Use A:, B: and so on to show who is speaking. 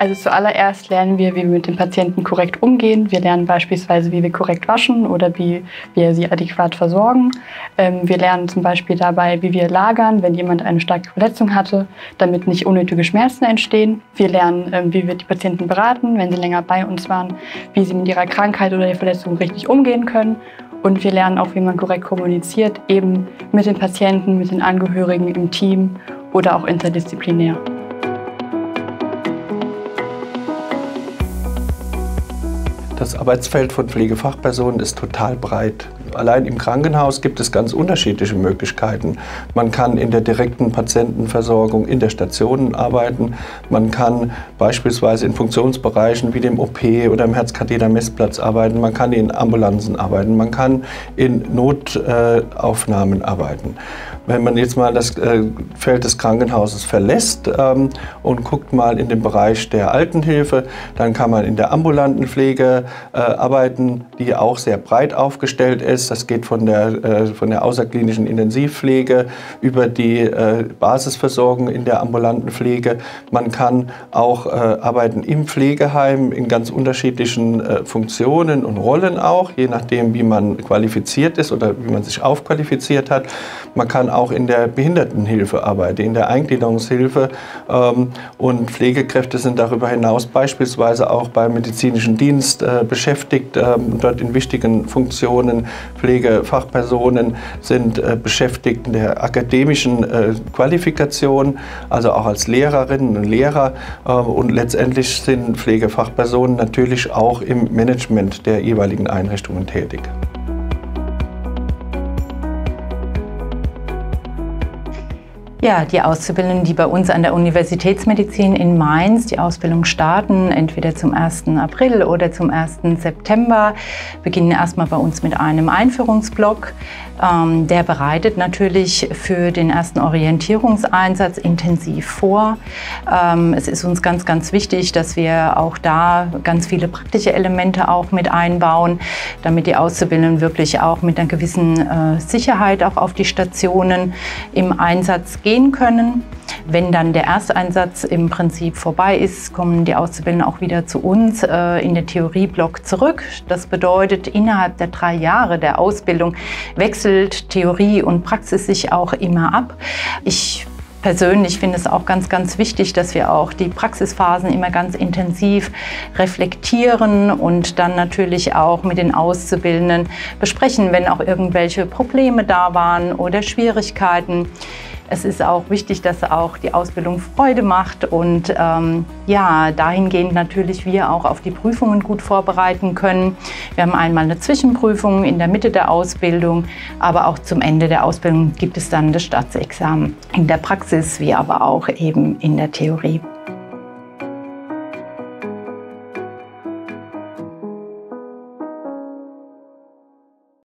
A: Also zuallererst lernen wir, wie wir mit den Patienten korrekt umgehen. Wir lernen beispielsweise, wie wir korrekt waschen oder wie wir sie adäquat versorgen. Ähm, wir lernen zum Beispiel dabei, wie wir lagern, wenn jemand eine starke Verletzung hatte, damit nicht unnötige Schmerzen entstehen. Wir lernen, ähm, wie wir die Patienten beraten, wenn sie länger bei uns waren, wie sie mit ihrer Krankheit oder der Verletzung richtig umgehen können. Und wir lernen auch, wie man korrekt kommuniziert, eben mit den Patienten, mit den Angehörigen im Team oder auch interdisziplinär.
B: Das Arbeitsfeld von Pflegefachpersonen ist total breit. Allein im Krankenhaus gibt es ganz unterschiedliche Möglichkeiten. Man kann in der direkten Patientenversorgung in der Station arbeiten. Man kann beispielsweise in Funktionsbereichen wie dem OP oder im Herzkathetermessplatz arbeiten. Man kann in Ambulanzen arbeiten. Man kann in Notaufnahmen arbeiten. Wenn man jetzt mal das äh, Feld des Krankenhauses verlässt ähm, und guckt mal in den Bereich der Altenhilfe, dann kann man in der ambulanten Pflege äh, arbeiten, die auch sehr breit aufgestellt ist. Das geht von der, äh, von der außerklinischen Intensivpflege über die Basisversorgung in der ambulanten Pflege. Man kann auch arbeiten im Pflegeheim in ganz unterschiedlichen Funktionen und Rollen auch, je nachdem, wie man qualifiziert ist oder wie man sich aufqualifiziert hat. Man kann auch in der Behindertenhilfe arbeiten, in der Eingliederungshilfe. Ähm, und Pflegekräfte sind darüber hinaus beispielsweise auch beim medizinischen Dienst äh, beschäftigt, ähm, dort in wichtigen Funktionen. Pflegefachpersonen sind äh, beschäftigt der akademischen äh, Qualifikation, also auch als Lehrerinnen und Lehrer. Und letztendlich sind Pflegefachpersonen natürlich auch im Management der jeweiligen Einrichtungen tätig.
C: Ja, die Auszubildenden, die bei uns an der Universitätsmedizin in Mainz die Ausbildung starten, entweder zum 1. April oder zum 1. September, beginnen erstmal bei uns mit einem Einführungsblock. Ähm, der bereitet natürlich für den ersten Orientierungseinsatz intensiv vor. Ähm, es ist uns ganz, ganz wichtig, dass wir auch da ganz viele praktische Elemente auch mit einbauen, damit die Auszubildenden wirklich auch mit einer gewissen äh, Sicherheit auch auf die Stationen im Einsatz gehen können. Wenn dann der Ersteinsatz im Prinzip vorbei ist, kommen die Auszubildenden auch wieder zu uns äh, in den Theorieblock zurück. Das bedeutet, innerhalb der drei Jahre der Ausbildung wechselt Theorie und Praxis sich auch immer ab. Ich persönlich finde es auch ganz, ganz wichtig, dass wir auch die Praxisphasen immer ganz intensiv reflektieren und dann natürlich auch mit den Auszubildenden besprechen, wenn auch irgendwelche Probleme da waren oder Schwierigkeiten. Es ist auch wichtig, dass auch die Ausbildung Freude macht und ähm, ja, dahingehend natürlich wir auch auf die Prüfungen gut vorbereiten können. Wir haben einmal eine Zwischenprüfung in der Mitte der Ausbildung, aber auch zum Ende der Ausbildung gibt es dann das Staatsexamen in der Praxis wie aber auch eben in der Theorie.